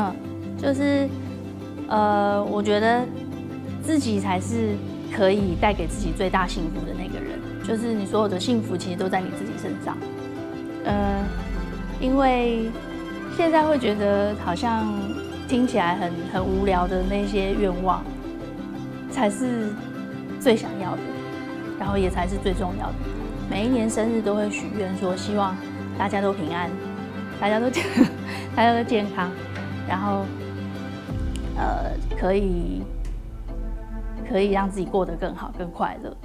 嗯，就是呃，我觉得自己才是可以带给自己最大幸福的那个人。就是你所有的幸福其实都在你自己身上。呃，因为现在会觉得好像听起来很很无聊的那些愿望，才是最想要的，然后也才是最重要的。每一年生日都会许愿说，希望大家都平安，大家都健，大家都健康，然后呃可以可以让自己过得更好、更快乐。